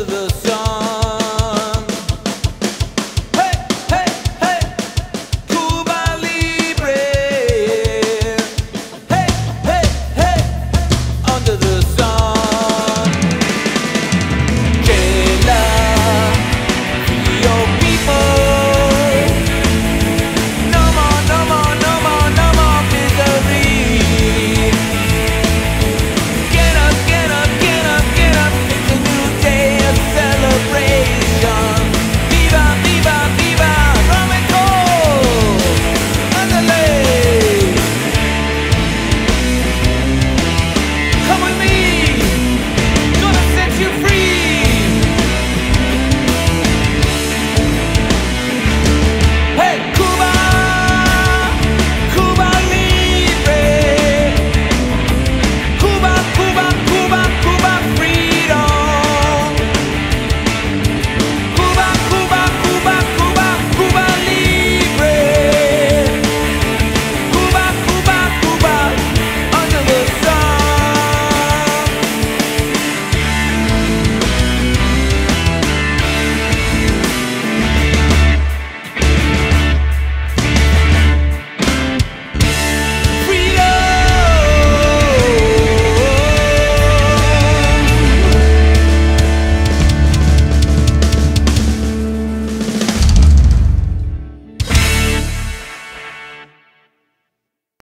to the